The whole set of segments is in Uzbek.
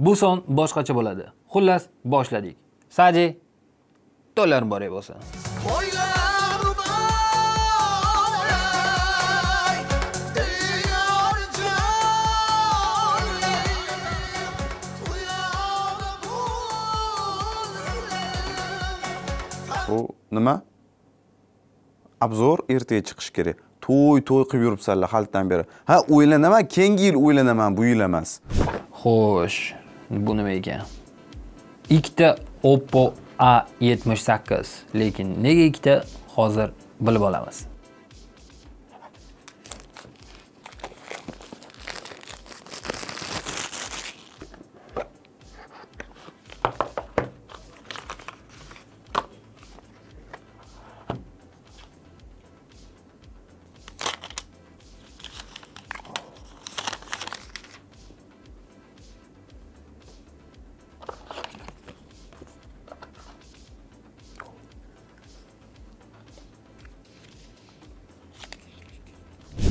Bu son boshqacha bo'ladi. Xullas, boshladik. Saji, to'lar to'yar bo'lsin. bu nima obzor ertaga chiqishi kerak to'y to'y qilib yuribsanlar halitdan beri ha o'ylanaman keyingi yil o'ylanaman bu yil emas Xo'sh, bu nima ekan? Ikkita Oppo A78, lekin nega ikkita hozir bilib olamiz.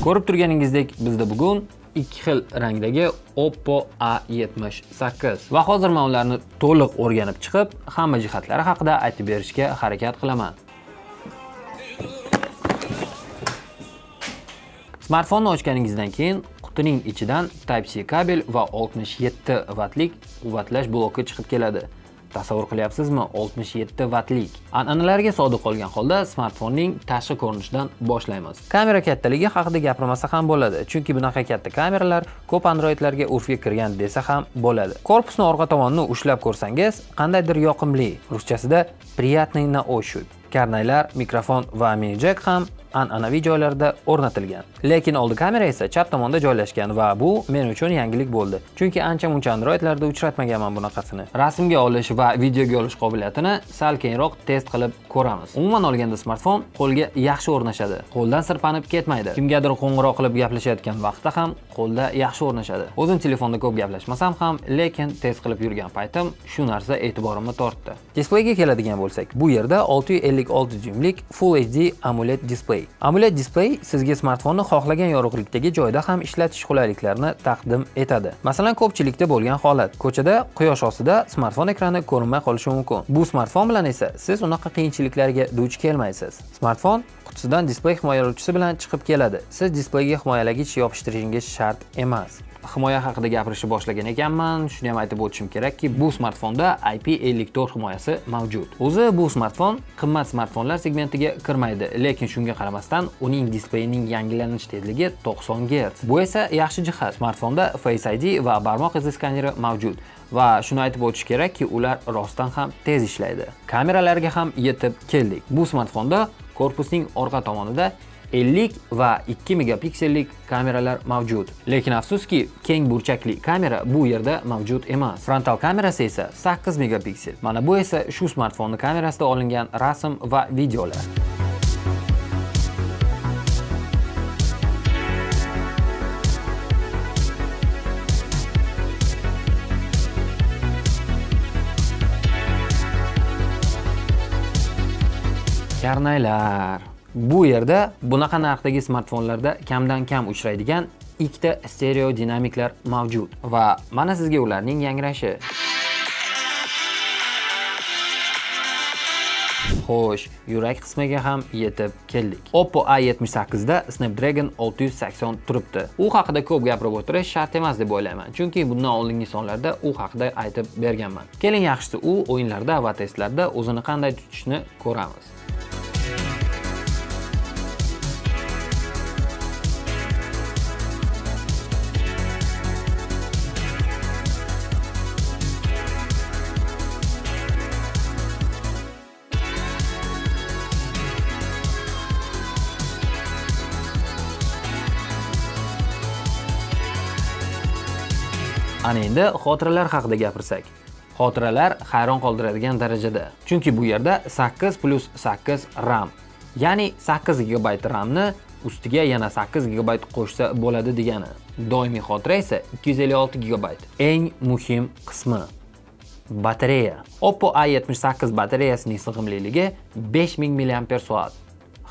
Ko'rib turganingizdek, bizda bugun ikki xil rangdagi Oppo A78 va hozir men ularni to'liq o'rganib chiqib, hamma jihatlari haqida aytib berishga harakat qilaman. Smartfonni ochganingizdan keyin qutining ichidan Type-C kabel va 67 vattlik quvvatlash bloki chiqib keladi. Tasavvur qilyapsizmi? 67 vattlik. An'analarga sodiq qolgan holda smartfonning tashqi ko'rinishidan boshlaymiz. Kamera kattaligi haqida gapirmasa ham bo'ladi, chunki bunaqa katta kameralar ko'p Androidlarga urfga kirgan desa ham bo'ladi. Korpusning orqa tomonini ushlab ko'rsangiz, qandaydir yoqimli, ruschasida приятный на ощупь. Karnaylar, mikrofon va mini jack ham an'anaviy joylarda o'rnatilgan. Lekin oldi kamera esa chap tomonda joylashgan va bu men uchun yangilik bo'ldi. Chunki ancha muncha Androidlarda uchratmaganman bunaqasini. Rasmga olish va videoga olish qobiliyatini sal keyinroq test qilib ko'ramiz. Umuman olganda smartfon qo'lga yaxshi o'rnashadi. Qo'ldan sirpanib ketmaydi. Kimgadir qo'ng'iroq qilib gaplashayotgan vaqtda ham qo'lda yaxshi o'rnashadi. O'zim telefonda ko'p gaplashmasam ham, lekin test qilib yurgan paytim shu narsa e'tiborimni tortdi. Displeyga keladigan bo'lsak, bu yerda 656 dyuymlik Full HD AMOLED displey. AMOLED displey sizga smartfonni xohlagan yorug'likdagi joyda ham ishlatish qulayliklarini taqdim etadi. Masalan, ko'pchilikda bo'lgan holat. Ko'chada quyosh ostida smartfon ekrani ko'rinmay qolishi mumkin. Bu smartfon bilan esa siz unaqa qiyinchiliklarga duch kelmaysiz. Smartfon qutisidan displey himoyalovchisi bilan chiqib keladi. Siz displeyga himoyalagich yopishtirishingiz shart emas. Himoya haqida gapirishni boshlagan ekanman. Shuni ham aytib o'tishim kerakki bu smartfonda IP54 himoyasi mavjud. O'zi bu smartfon qimmat smartfonlar segmentiga kirmaydi lekin shunga qaramasdan uning displeyining yangilanish tezligi 90 Hz bu esa yaxshi jihat smartfonda Face ID va barmoq izi skaneri mavjud va shuni aytib o'tish kerakki ular rostdan ham tez ishlaydi. Kameralarga ham yetib keldik. Bu smartfonda korpusning orqa tomonida 50 va 2 megapiksellik kameralar mavjud. Lekin afsuski, keng burchakli kamera bu yerda mavjud emas. Frontal kamerasi esa 8 megapiksel. Mana bu esa shu smartfonni kamerasida olingan rasm va videolar. Karnaylar. Bu yerda bunaqa narxdagi smartfonlarda kamdan kam uchraydigan ikkita stereo dinamiklar mavjud va mana sizga ularning yangrashi. Xo'sh, yurak qismiga ham yetib keldik. Oppo A78 da Snapdragon 680 turibdi. U haqida ko'p gapirib o'tirish shart emas deb o'ylayman, chunki bundan oldingi sonlarda u haqida aytib berganman. Keling, yaxshisi u o'yinlarda va testlarda o'zini qanday tutishni ko'ramiz. Ana endi xotiralar haqida gapirsak. Xotiralar hayron qoldiradigan darajada. Chunki bu yerda 8 plus 8 RAM, ya'ni 8 GB RAMni ustiga yana 8 GB qo'shsa bo'ladi degani. Doimiy xotira esa 256 GB. Eng muhim qismi batareya. Oppo A78 batareyasining sig'imliligi 5000 mAh.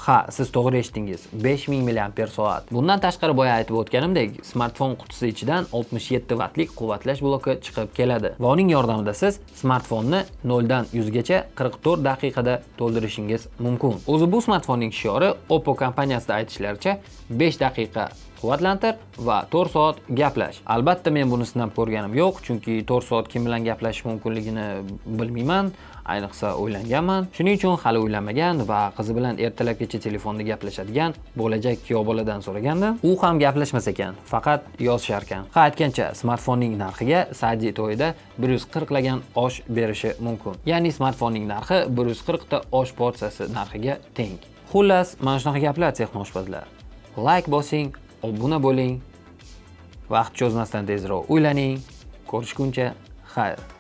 Ha siz to'g'ri eshitdingiz. 5000 milliamper soat. Bundan tashqari boya aytib o'tganimdek smartfon qutisi ichidan 67 vattlik quvvatlash bloki chiqib keladi. Va uning yordamida siz smartfonni 0 dan 100 gacha 44 daqiqada to'ldirishingiz mumkin. O'zi bu smartfonning shiori oppo kompaniyasida aytishlaricha 5 daqiqa quvvatlantir va 4 soat gaplash albatta men buni sinab ko'rganim yo'q chunki 4 soat kim bilan gaplashish mumkinligini bilmayman. Ayniqsa o'ylanganman. Shuning uchun hali o'ylamagan va qizi bilan ertalabgacha telefonda gaplashadigan bo'lajak kuyov boladan so'ragandim. U ham gaplashmas ekan faqat yozishar ekan. Ha aytgancha smartfonning narxiga Sadi to'yida 140 lagan osh berishi mumkin. Ya'ni smartfonning narxi 140 ta osh porsiyasi narxiga teng. Xullas mana shunaqa gaplar texnoshpazlar. Layk bosing obuna bo'ling. Vaqt cho'zmasdan tezroq uylaning. Ko'rishguncha xayr.